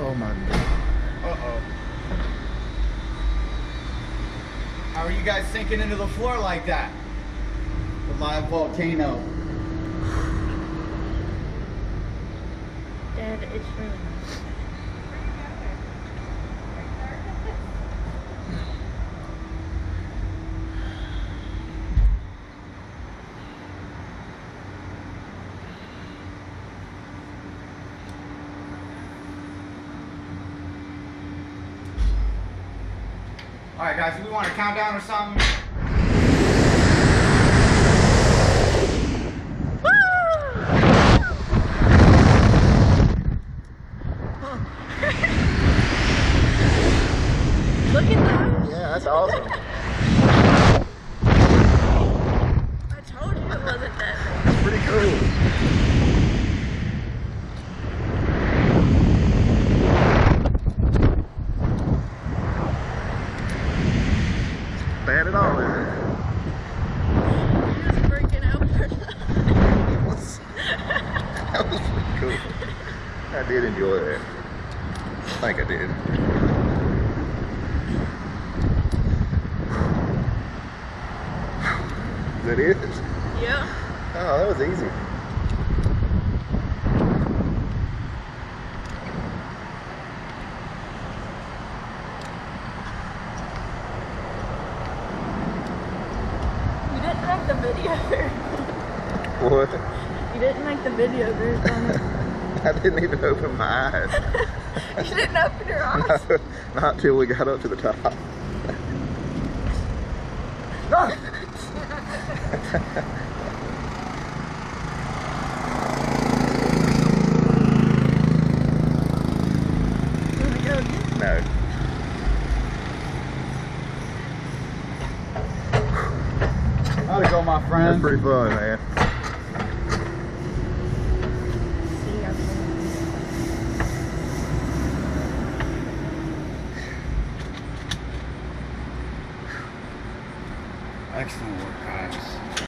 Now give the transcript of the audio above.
Oh, my god. Uh-oh. How are you guys sinking into the floor like that? The live volcano. Dad, it's really nice. All right, guys, do we want a countdown or something? Look at those. Yeah, that's awesome. I told you it wasn't that big. It's pretty cool. Bad at all, is it? Just freaking out for That was, that was pretty cool. I did enjoy that. I think I did. That is. Yeah. Oh, that was easy. You didn't make the video What? You didn't make the video very. I didn't even open my eyes. you didn't open your eyes. Not till we got up to the top. No! No. How'd it go, my That's pretty fun, man. Excellent work, guys.